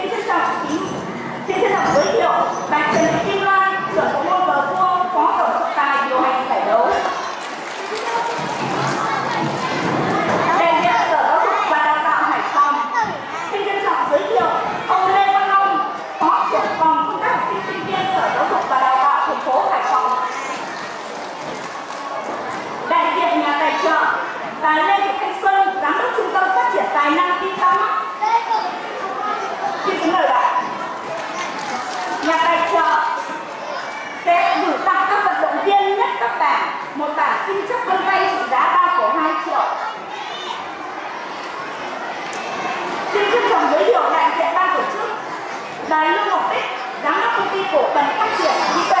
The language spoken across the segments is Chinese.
今天上，今天上可以了。Bộ bài.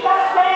está certo.